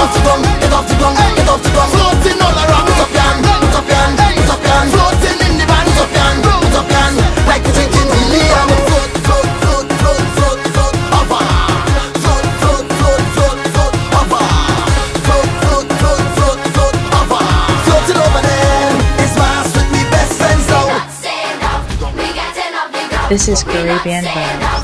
off the ground, get off the get off the. Floating all around. Put up your hand, put up your hand, put up your hand. Floating in the van, put up your hand, put up your hand. Like This is Caribbean Vibes.